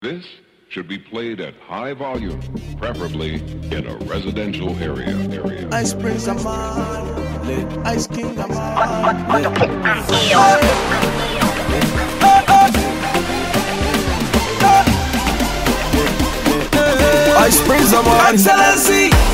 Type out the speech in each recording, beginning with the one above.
This should be played at high volume, preferably in a residential area. area. Ice Prince, I'm on. Lit. Ice King, I'm on. Ice Prince, I'm on. Excellency. Excellency.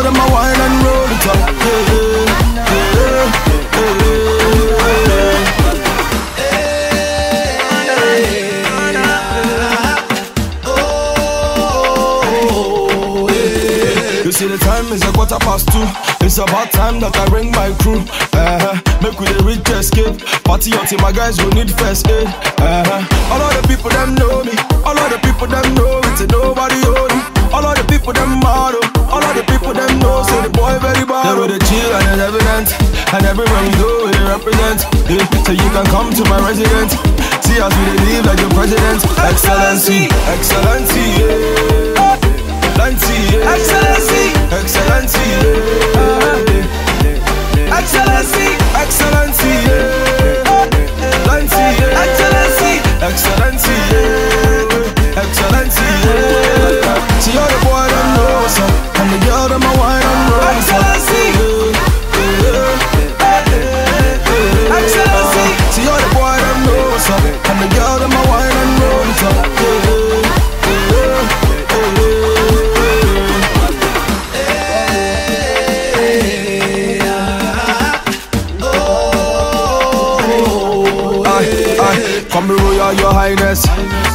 And them a wine and roll it up. You see the time is a quarter past two. It's about time that I bring my crew. Uh-huh. Make we the reach escape. Party until my guys will need first aid. Uh-huh. All of the people them know me. All of the and And everywhere we go we represent yeah. So you can come to my residence See us we live like the president Excellency, excellency, yeah Excellency, yeah. Excellency, Excellency, yeah. Me royal, your highness.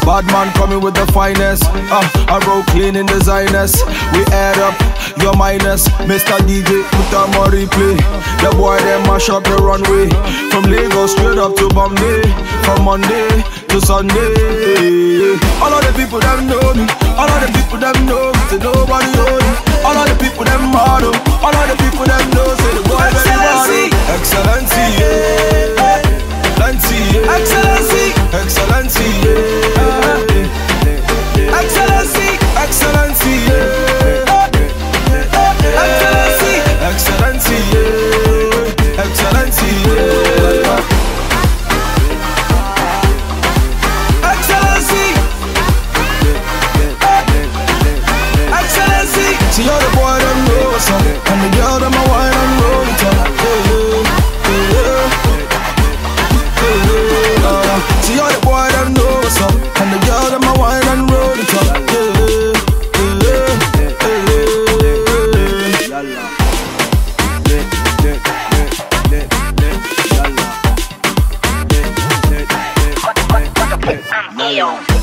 Bad man coming with the finest. Uh, I roll clean in designers. We add up your minus. Mr. DJ, put on more replay. The boy them mash up the runway. From Lagos straight up to Bombay. From Monday to Sunday. All of the people them know me. All of the people them know me. Say nobody know me. All of the people them yeah,